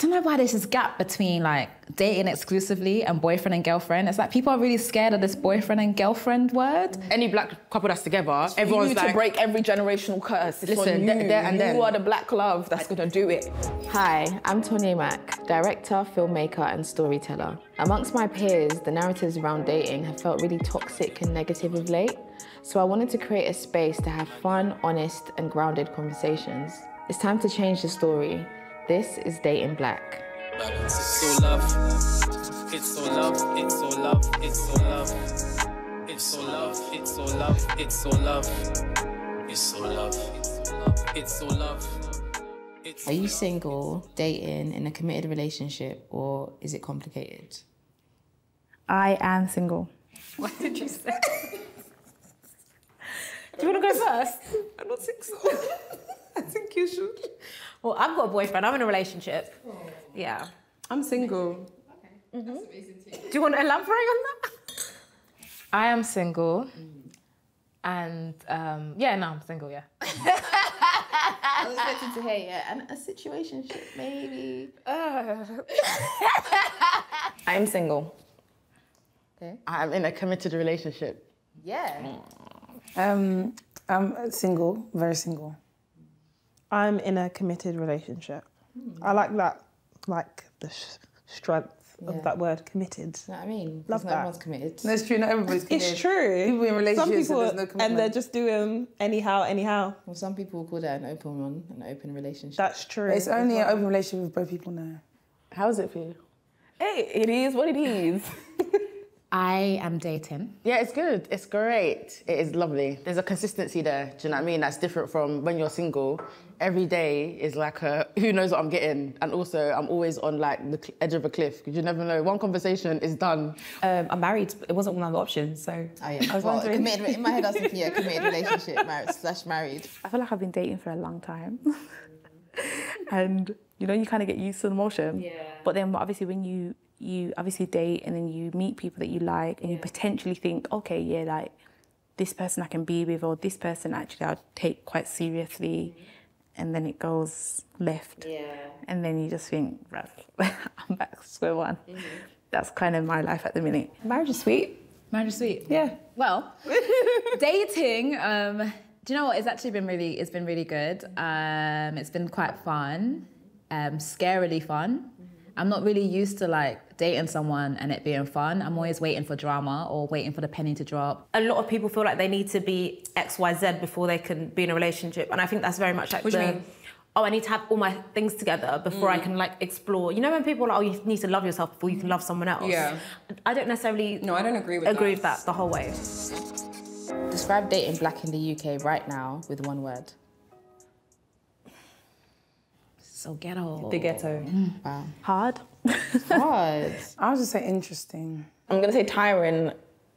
I don't know why there's this gap between like dating exclusively and boyfriend and girlfriend. It's like people are really scared of this boyfriend and girlfriend word. Any black couple that's together, For everyone's you like, to break every generational curse. It's Listen, you. there- there and you are the black love that's gonna do it. Hi, I'm Tonye Mak, director, filmmaker, and storyteller. Amongst my peers, the narratives around dating have felt really toxic and negative of late. So I wanted to create a space to have fun, honest, and grounded conversations. It's time to change the story. This is Dating Black. It's so love. It's so love. It's so love. It's so love. It's so love. It's so love. It's so love. It's so love. It's so love. Are you single, dating, in a committed relationship, or is it complicated? I am single. What did you say? Do you want to go first? I don't think so. I think you should. Well, I've got a boyfriend. I'm in a relationship. Yeah. I'm single. Okay. Mhm. Do you want to elaborate on that? I am single. And um, yeah, no, I'm single, yeah. I was expecting to hear, yeah, and a situationship, maybe. I'm single. Okay. I'm in a committed relationship. Yeah. Um, I'm single, very single. I'm in a committed relationship. Hmm. I like that, like the sh- strength Yeah. of that word, committed. You know what I mean? Love Because that. one's committed. That's true, not everybody's committed. It's true. People in relationships Some and people, there's no and they're just doing anyhow, anyhow. Well, some people call that an open one, an open relationship. That's true. It's only an open relationship with both people now. How is it for you? Hey, it is what it is. I am dating. Yeah, it's good. It's great. It is lovely. There's a consistency there. Do you know what I mean? That's different from when you're single. Every day is like a who knows what I'm getting, and also I'm always on like the edge of a cliff because you never know. One conversation is done. Um, I'm married. It wasn't one of the options, so. Oh, yeah. I was well, wondering. committed, in my head, I was thinking, yeah, committed relationship, married slash married. I feel like I've been dating for a long time. and you know, you kind of get used to the motion. Yeah. But then obviously when you you obviously date and then you meet people that you like and you potentially think, okay, yeah, like this person I can be with or this person actually I'll take quite seriously and then it goes left. Yeah. And then you just think, I'm back to square one. That's kind of my life at the minute. Marriage is sweet. Marriage is sweet. Yeah. Well, dating. Um, do you know what? It's actually been really. It's been really good. Um, it's been quite fun. Um, scarily fun. I'm not really used to like dating someone and it being fun. I'm always waiting for drama or waiting for the penny to drop. A lot of people feel like they need to be X, Y, Z before they can be in a relationship, and I think that's very much like What the. you mean? Oh, I need to have all my things together before I Mm. can like explore. You know when people are like, oh, you need to love yourself before you can love someone else. Yeah. I don't necessarily. No, I don't agree with agree that. with that the whole way. Describe dating black in the UK right now with one word. So ghetto. The ghetto. Wow. Hard. Hard. I was just say interesting. I'm gonna say tiring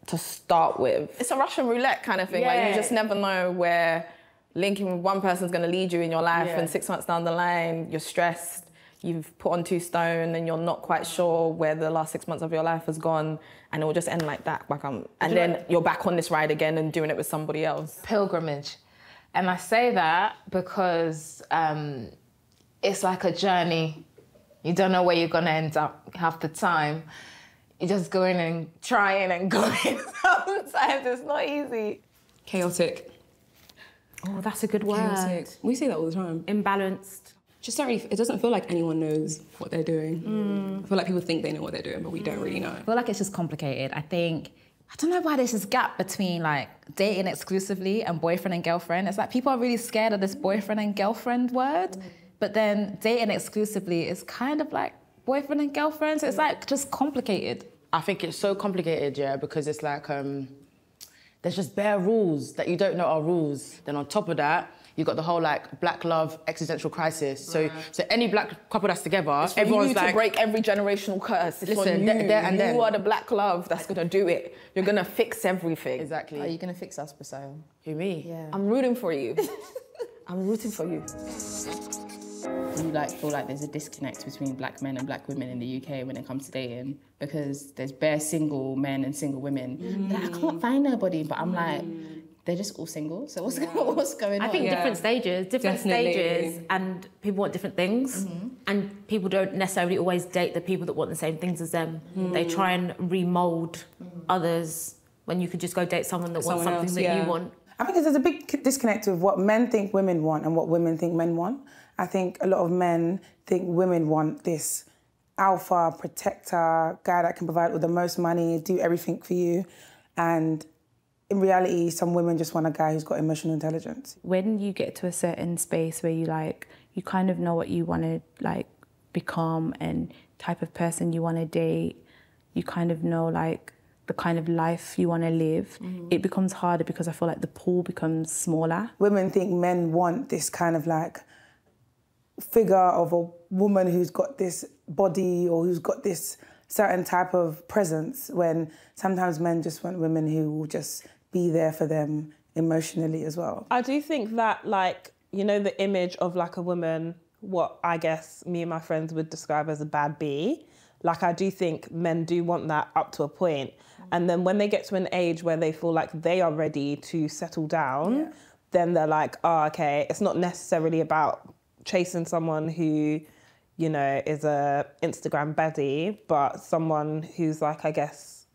to start with. It's a Russian roulette kind of thing. Like you just never know where linking with one person's gonna lead you in your life, Yeah. and six months down the line, you're stressed. You've put on two stone, and you're not quite sure where the last six months of your life has gone, and it will just end like that. Like um, and you know- then you're back on this ride again and doing it with somebody else. pilgrimage. And I say that because um, it's like a journey. You don't know where you're going to end up half the time. You're just going and trying and going. Sometimes it's not easy. Chaotic. Oh, that's a good word. Chaotic. We say that all the time. Imbalanced. Just don't really, it doesn't feel like anyone knows what they're doing. I feel like people think they know what they're doing, but we don't really know. I feel like it's just complicated. I think I don't know why there's this gap between like dating exclusively and boyfriend and girlfriend. It's like people are really scared of this boyfriend and girlfriend word, but then dating exclusively is kind of like boyfriend and girlfriend. So it's like just complicated. I think it's so complicated, yeah, because it's like um, there's just bare rules that you don't know are rules. Then on top of that, you've got the whole like black love existential crisis. So so any black couple that's together, For everyone's you like to break every generational curse. It's Listen, on you. there- there and you are the black love that's gonna do it. You're gonna fix everything. exactly. Are you gonna fix us, Basil? Who me? Yeah. I'm rooting for you. I'm rooting for you. You like feel like there's a disconnect between black men and black women in the UK when it comes to dating because there's bare single men and single women. They're like, I can't mm. find nobody, but I'm like, mm. they're just all single. So what's, what's going on? I think different stages, different Definitely. stages, and people want different things. Mm-hmm. and people don't necessarily always date the people that want the same things as them. Mm. They try and remold mm-hmm. others when you could just go date someone that wants something else, that yeah. you want. I think there's a big disconnect with what men think women want and what women think men want. I think a lot of men think women want this alpha protector guy that can provide all the most money, do everything for you, and in reality, some women just want a guy who's got emotional intelligence. when you get to a certain space where you like you kind of know what you want to like become and type of person you want to date you kind of know like the kind of life you want to live mm-hmm. it becomes harder because i feel like the pool becomes smaller. Women think men want this kind of like figure of a woman who's got this body or who's got this certain type of presence when sometimes men just want women who will just be there for them emotionally as well. I do think that, like, you know, the image of like a woman, what I guess me and my friends would describe as a bad bee. Like, I do think men do want that up to a point. And then when they get to an age where they feel like they are ready to settle down, then they're like, oh, okay, it's not necessarily about chasing someone who, you know, is a Instagram baddie, but someone who's like, I guess,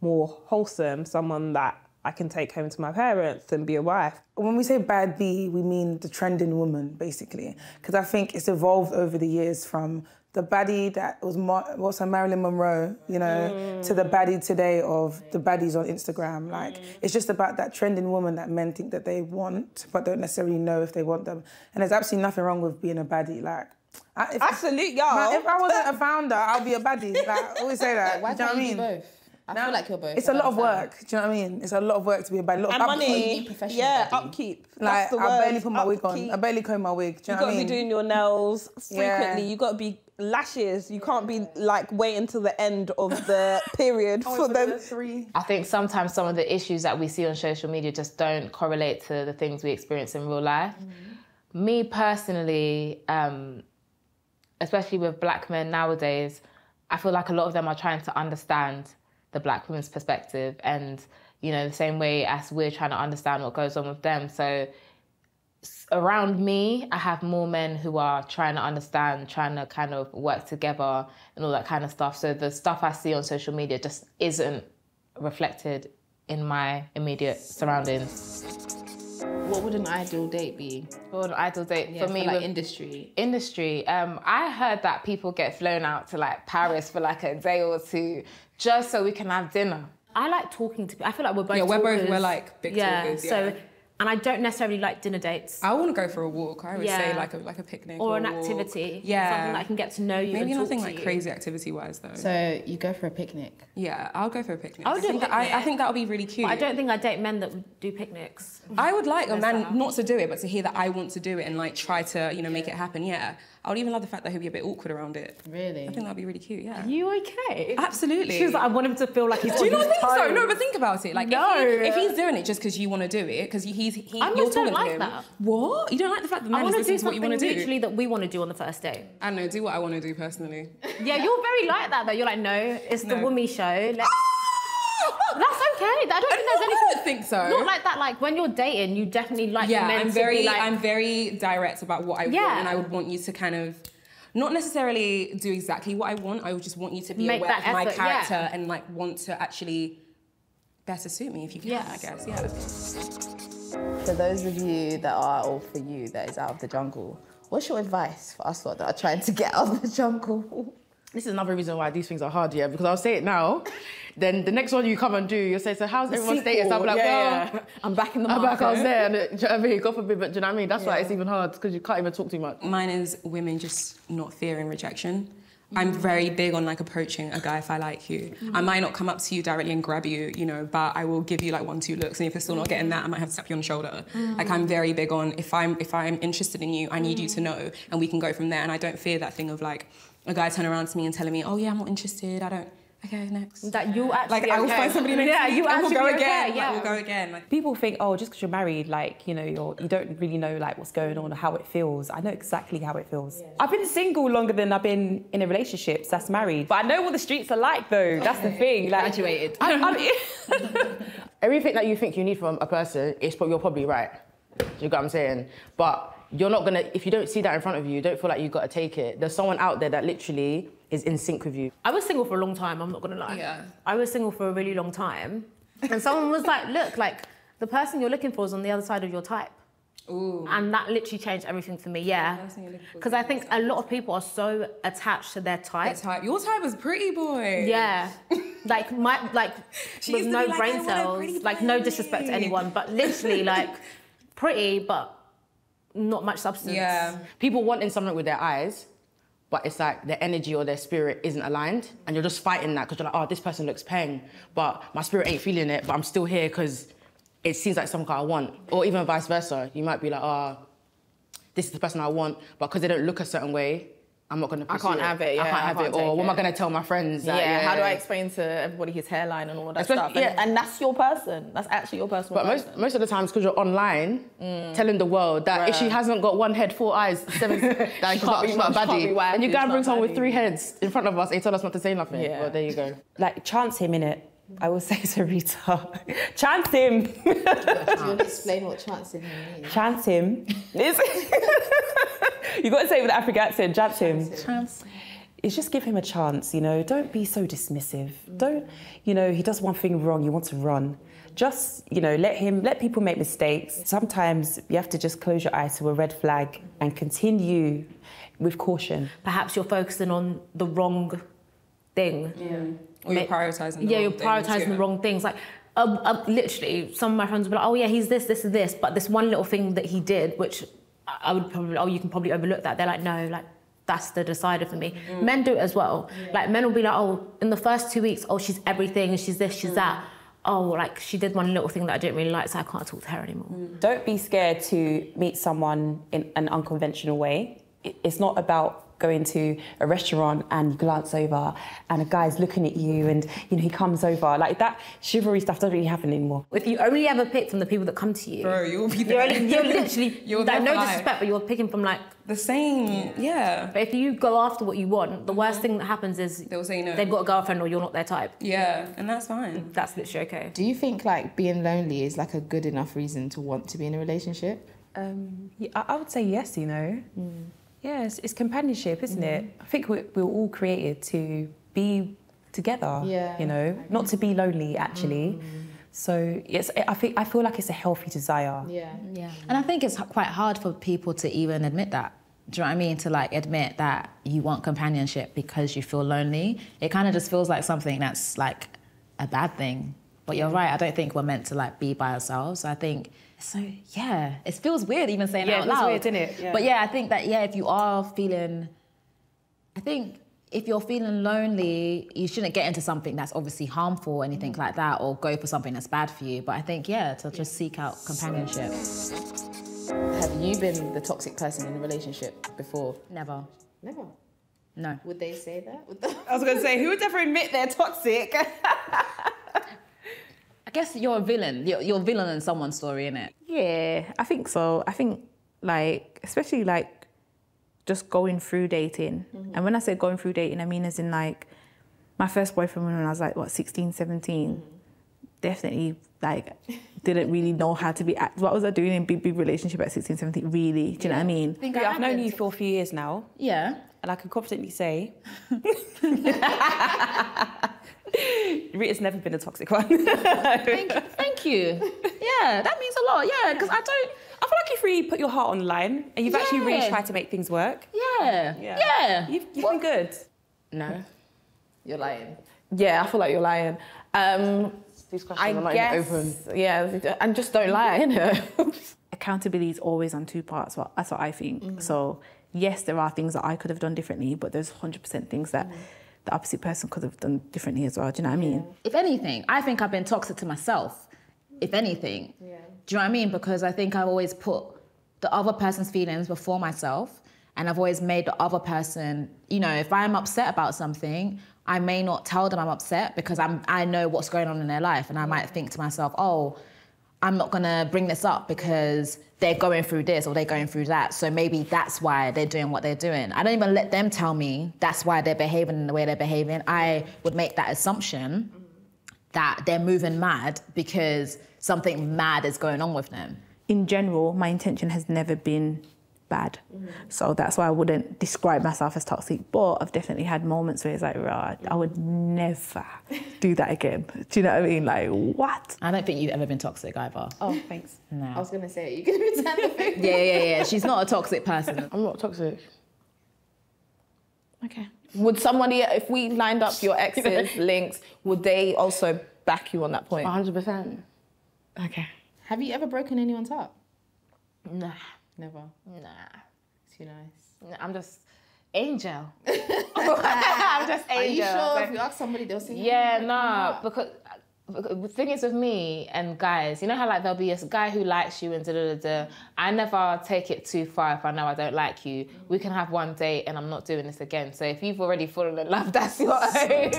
more wholesome, someone that I can take home to my parents and be a wife. When we say bad B, we mean the trending woman, basically. Because I think it's evolved over the years from the baddie that was Mar- what's her Marilyn Monroe, you know, to the mm. baddie today of the baddies on Instagram. Like mm. it's just about that trending woman that men think that they want, but don't necessarily know if they want them. And there's absolutely nothing wrong with being a baddie. Like, I, if, Absolute, y'all. if I wasn't a founder, I'll be a baddie. Like, I always say that. Why do you know what I mean? both? I feel like you're both. It's a lot of work. Do you know what I mean? It's a lot of work to be a baddie. A lot and of money. professional Yeah, baddie. upkeep. Like That's the I word. barely put my wig on. I barely comb my wig. Do you You know gotta I be doing your nails frequently. Yeah. You got to be lashes. You can't be like waiting until the end of the period for them. three. I think sometimes some of the issues that we see on social media just don't correlate to the things we experience in real life. Me personally, um, especially with black men nowadays, I feel like a lot of them are trying to understand the black woman's perspective and, you know, the same way as we're trying to understand what goes on with them. So around me, I have more men who are trying to understand, trying to kind of work together and all that kind of stuff. So the stuff I see on social media just isn't reflected in my immediate surroundings. What would an ideal date be? For an ideal date Yeah, for me, like with industry. industry, um, I heard that people get flown out to like Paris for like a day or two just so we can have dinner. I like talking to people. I feel like we're both Yeah, we're both- we're, like, big yeah, talkers, So, yeah. And I don't necessarily like dinner dates I want to go for a walk. I would say like a like a picnic or or, an walk. activity. Yeah, Something that I can get to know you Maybe and talk nothing to like you. crazy activity wise though. So you go for a picnic. yeah, I'll go for a picnic. I would do a think that, I, I think that would be really cute. But I don't think I date men that would do picnics. I would like a man that. not to do it, but to hear that I want to do it and like try to, you know, make it happen. Yeah, I would even love the fact that he'd be a bit awkward around it. Really? I think that'd be really cute. Yeah, you okay? absolutely. She was like, I want him to feel like he's do you on not his think so? No, but think about it. Like, No. if, he, if he's doing it just because you want to do it, because he's he, I you're just don't talking to like him. that. What? You don't like the fact that I man is want to do listening to what you want to do? mutually that we want to do on the first date. I don't know. Do what I want to do personally. Yeah, you're very like that though. You're like, no, it's the No. woman show. Let's... Ah! That's okay. I don't think there's anything. I don't think so. Not like that. Like when you're dating, you definitely like yeah, men I'm to very, be like. I'm very direct about what I Yeah. want, and I would want you to kind of. Not necessarily do exactly what I want. I would just want you to be Make aware that of my character yeah. and like want to actually better suit me if you can. Yes. I guess. Yeah. For those of you that are, or for you that is out of the jungle, what's your advice for us lot that are trying to get out of the jungle? This is another reason why these things are hard, yeah, because I'll say it now, then the next one you come and do, you'll say, so how's everyone's status? I'll be like, yeah, well, I'm back in the market. I'm back, I was there, and it, do you know what I mean? God forbid, but do you know what I mean? That's why it's even hard, because you can't even talk too much. Mine is women just not fearing rejection. I'm mm. very big on like approaching a guy if I like you. I mm. might not come up to you directly and grab you, you know, but I will give you like one, two looks, and if you're still not getting that, I might have to tap you on the shoulder. Like I'm mm. very big on if I'm if I'm interested in you, I need you to know, and we can go from there. And I don't fear that thing of like a guy turning around to me and telling me, oh yeah, I'm not interested. I don't. Okay, next. That you actually. Like I will okay. find somebody next Yeah, week you and we'll actually go okay, again. Like, Yeah, we'll go again. Like, People think, oh, just because you're married, like you know, you're you don't really know like what's going on or how it feels. I know exactly how it feels. I've been single longer than I've been in a relationship So that's married, but I know what the streets are like though. That's the thing. Like, Graduated. I, I, Everything that you think you need from a person is, but you're probably right. Do you get what I'm saying? But you're not gonna if you don't see that in front of you, you don't feel like you gotta take it. There's someone out there that literally is in sync with you. I was single for a long time, I'm not gonna lie. Yeah. I was single for a really long time. And someone was like, look, like the person you're looking for is on the other side of your type. Ooh. And that literally changed everything for me, yeah. person you're looking for Because I think a lot of people are so attached to their type. That type. Your type is pretty boy. Yeah. like my like She with no like, brain "I want a cells. Like no disrespect to anyone, but literally like pretty but not much substance. Yeah. People wanting something with their eyes, but it's like their energy or their spirit isn't aligned, and you're just fighting that because you're like, oh, this person looks peng, but my spirit ain't feeling it, but I'm still here because it seems like something I want, or even vice versa. You might be like, oh, this is the person I want, but because they don't look a certain way, I'm not gonna. I can't have it, yeah, I can't I have can't it. Or take what am I gonna tell my friends? that, yeah, how do I explain to everybody his hairline and all that Especially- stuff? And, yeah. and that's your person. That's actually your personal But person. most, most of the times, because you're online, mm. telling the world that if she hasn't got one head, four eyes, seven, that she's can't not, be she's not she can't be baddie. wife, and you she's go and bring someone with three heads in front of us They you tell us not to say nothing. Yeah. Well, there you go. Like, chance him in it. I will say to Rita, chance him. Do you want to explain what chance him means? chance him. It's- you got to say it with an African accent, chance him. Chance. It's just give him a chance, you know. Don't be so dismissive. Don't, you know, he does one thing wrong, you want to run. Just, you know, let him, let people make mistakes. Sometimes you have to just close your eyes to a red flag and continue with caution. Perhaps you're focusing on the wrong thing. Yeah. Or you're prioritising the yeah, wrong you're things, prioritizing yeah. the wrong things. Like, um, um, literally, some of my friends will be like, "Oh yeah, he's this, this, this," but this one little thing that he did, which I would probably, oh, you can probably overlook that. They're like, "No, like." That's the decider for me. Mm. Men do it as well. Like men will be like, oh, in the first two weeks, oh, she's everything, she's this, Mm. she's that. Oh, like she did one little thing that I didn't really like, so I can't talk to her anymore. Don't be scared to meet someone in an unconventional way. It's not about going to a restaurant and you glance over and a guy's looking at you and you know he comes over like that chivalry stuff doesn't really happen anymore. If you only ever pick from the people that come to you, Bro, you'll be you're, there. you're literally, You're like, no life. disrespect, but you're picking from like The same, yeah. But if you go after what you want, the worst thing that happens is They'll say no. they've got a girlfriend or you're not their type. Yeah, and that's fine. That's literally okay. Do you think like being lonely is like a good enough reason to want to be in a relationship? Um, yeah, I, I would say yes, you know. Yeah, it's, it's companionship, isn't it? Mm-hmm. I think we, we were all created to be together. Yeah. You know, not to be lonely actually. Mm. So yes, I think I feel like it's a healthy desire. Yeah. Yeah. Mm. And I think it's quite hard for people to even admit that. Do you know what I mean? To like admit that you want companionship because you feel lonely. It kind of just feels like something that's like a bad thing. But you're right. I don't think we're meant to like be by ourselves. I think so. Yeah, it feels weird even saying Yeah, it out it feels loud. weird, doesn't it? Yeah. But yeah, I think that yeah, if you are feeling, I think if you're feeling lonely, you shouldn't get into something that's obviously harmful or anything mm. like that, or go for something that's bad for you. But I think yeah, to just seek out companionship. Have you been the toxic person in a relationship before? Never. Never. No. Would they say that? I was going to say, who would ever admit they're toxic? I guess you're a villain. You're, you're a villain in someone's story, innit? Yeah, I think so. I think like especially like just going through dating. Mm-hmm. And when I say going through dating, I mean as in like my first boyfriend when I was like what 16, 17. Mm-hmm. Definitely like didn't really know how to be act- what was I doing in a big big relationship at 16, 17 really? Do you know what I mean? think Yeah, I've known you for a few years now, Yeah. And I can confidently say Rita's never been a toxic one. Thank, thank you. Yeah, that means a lot. Yeah, because I don't. I feel like you've really put your heart on the line and you've actually really tried to make things work. Yeah. Yeah. Yeah. You've, you've been good. No. You're lying. Yeah, I feel like you're lying. Um, These questions I are not guess, even open. yeah, and just don't lie, innit? accountability is always on two parts. Well, that's what I think. So yes, there are things that I could have done differently, but there's hundred percent things that mm. the opposite person could have done differently as well. Do you know what I mean? If anything, I think I've been toxic to myself. If anything. Do you know what I mean? Because I think I've always put the other person's feelings before myself. And I've always made the other person, you know, if I'm upset about something, I may not tell them I'm upset because I'm I know what's going on in their life. And I might think to myself, oh, I'm not gonna bring this up because they're going through this or they're going through that. So maybe that's why they're doing what they're doing. I don't even let them tell me that's why they're behaving in the way they're behaving. I would make that assumption that they're moving mad because something mad is going on with them. in general, my intention has never been bad. Mm-hmm. So that's why I wouldn't describe myself as toxic. But I've definitely had moments where it's like, right, I would never do that again. Do you know what I mean? Like, what? I don't think you've ever been toxic either. Oh, thanks. No. I was gonna say you can return the favor. Yeah, yeah, yeah. She's not a toxic person. I'm not toxic. Okay. Would somebody, if we lined up your ex's links, would they also back you on that point? 100%. Okay. Have you ever broken anyone's heart? Nah, Never. nah. Too nice. Nah, I'm just angel. I'm just angel. Are you sure So- if you ask somebody, they'll say, Yeah, "Oh, nah, because the thing is with me and guys, you know how like there'll be a guy who likes you and da da da da. I never take it too far if I know I don't like you. We can have one date and I'm not doing this again. So if you've already fallen in love, that's your own.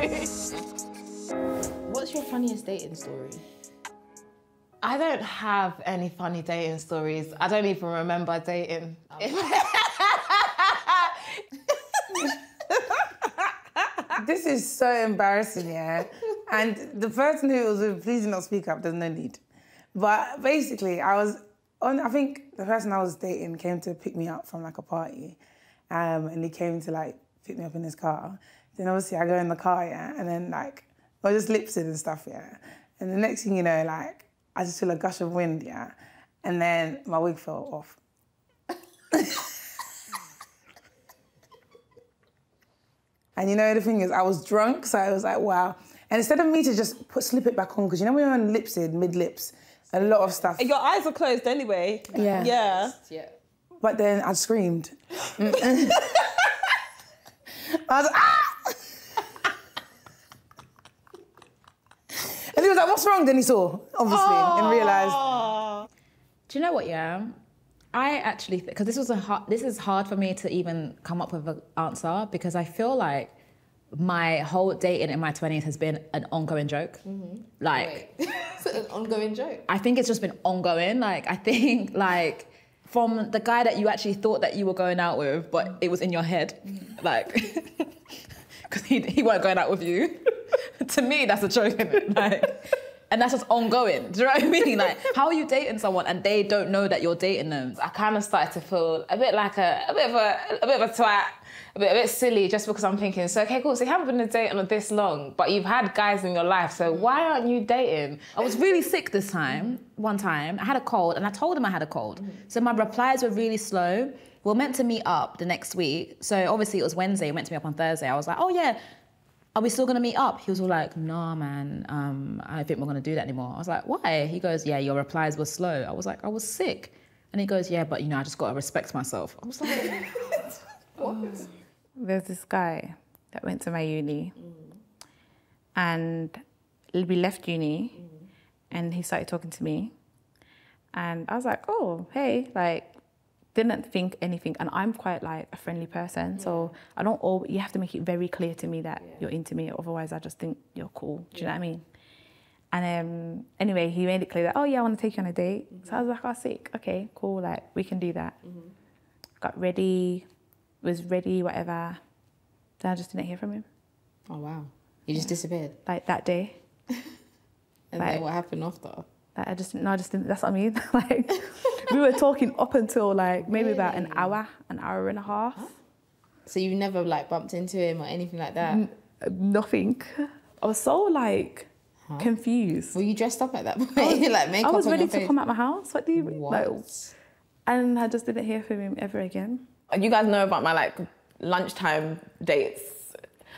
What's your funniest dating story? I don't have any funny dating stories. I don't even remember dating. This is so embarrassing, yeah. And the person who was with, please do not speak up, there's no need. But basically, I was on, I think the person I was dating came to pick me up from like a party. Um, and he came to like pick me up in his car. Then obviously I go in the car, yeah, and then like, I just lipsing and stuff, yeah. And the next thing you know, like, I just feel a gush of wind, yeah. And then my wig fell off. And you know, the thing is, I was drunk, so I was like, wow. And instead of me to just put slip it back on, because you know when you're on lips in, mid lips, a lot of stuff. Your eyes are closed anyway. Yeah. Yeah. Yeah. But then I screamed. I was like, ah! and he was like, what's wrong? Then he saw, obviously, and realised. Do you know what? Yeah, I actually because this was a hard, this is hard for me to even come up with an answer because I feel like my whole dating in my twenties has been an ongoing joke. Mm-hmm. Like It's an ongoing joke. I think it's just been ongoing. Like I think like from the guy that you actually thought that you were going out with, but it was in your head, mm. like because he he weren't going out with you. to me, that's a joke? Like. And that's just ongoing. Do you know what I mean? Like, how are you dating someone and they don't know that you're dating them? I kind of started to feel a bit like a, a bit of a, a bit of a twat, a bit, a bit silly, just because I'm thinking, so okay, cool. So you haven't been on this long, but you've had guys in your life. So why aren't you dating? I was really sick this time. One time, I had a cold, and I told him I had a cold. So my replies were really slow. We are meant to meet up the next week. So obviously it was Wednesday. We meant to meet up on Thursday. I was like, oh yeah, are we still gonna meet up? He was all like, nah, man, um, I don't think we're gonna do that anymore. I was like, why? He goes, yeah, your replies were slow. I was like, I was sick. And he goes, yeah, but you know, I just gotta respect myself. I was like, There's this guy that went to my uni, and we left uni, and he started talking to me, and I was like, oh, hey, like, didn't think anything, and I'm quite like a friendly person, so I don't. All you have to make it very clear to me that you're into me, otherwise I just think you're cool. Do you know what I mean? And um, anyway, he made it clear that, oh yeah, I want to take you on a date. So I was like, oh sick, okay, cool, like we can do that. Got ready, was ready, whatever. Then I just didn't hear from him. Oh wow. You just disappeared. Like that day. And Like- then what happened after? Like I just no, I just didn't. That's what I mean. like we were talking up until like maybe about an hour, an hour and a half. So you never like bumped into him or anything like that? N- nothing. I was so like confused. Were you dressed up at that point? I was, like makeup I was ready to face? come out my house. What do you like? What? And I just didn't hear from him ever again. You guys know about my like lunchtime dates.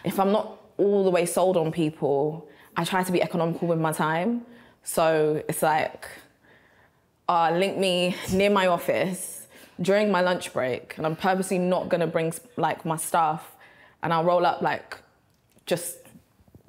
If I'm not all the way sold on people, I try to be economical with my time. So it's like, uh, link me near my office during my lunch break, and I'm purposely not gonna bring like my stuff, and I'll roll up like just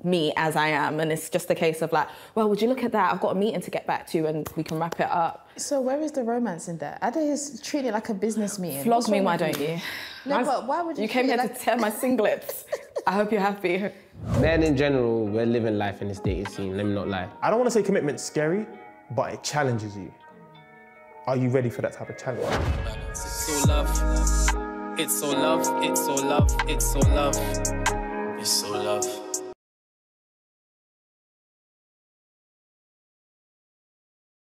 me as I am, and it's just a case of like, well, would you look at that? I've got a meeting to get back to, and we can wrap it up. So where is the romance in that? I think treat it like a business meeting. Flog me, why don't you? No, but why would you? You came here it to tear my singlets. I hope you're happy. Men in general, we're living life in this dating scene, let me not lie. I don't want to say commitment's scary, but it challenges you. Are you ready for that type of challenge? It's so love. It's so love. It's so love. It's so love. It's so love.